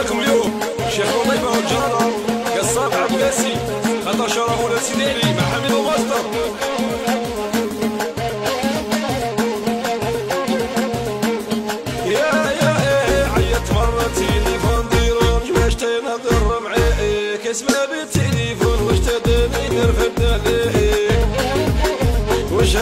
لكم اليوم شيخ وظيفة والجرارة قصاب عباسي خطر شرفنا لسيدي علي مع حميد ومصدر يا عيط مرة بالتليفون واش تداني نرفد واش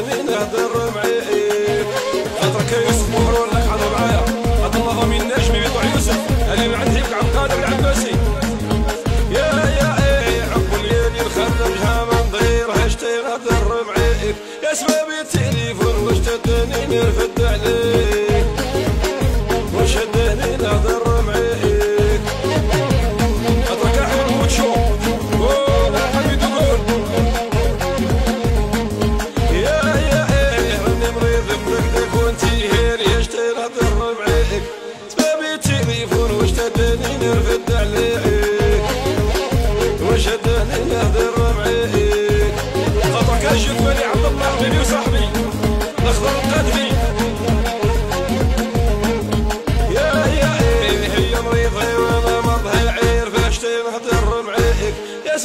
من هذا معي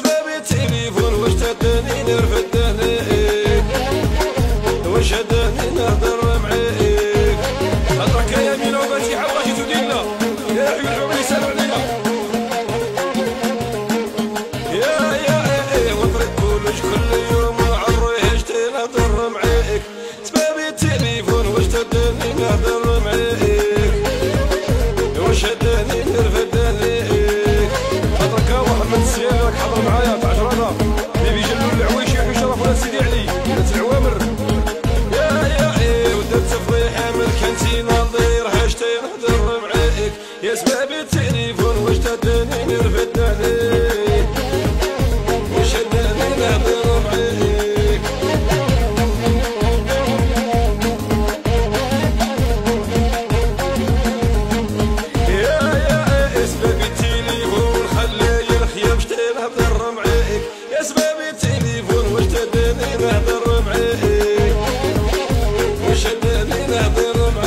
baby, take حضر معايا.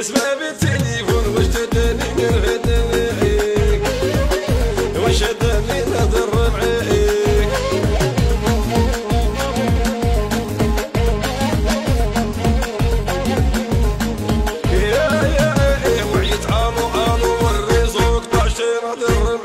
يسمع بالتليفون واش تداني نرهد واش تداني نهضر معاك يا يا إيه وعيت انو انو والريزو قطعت نهضر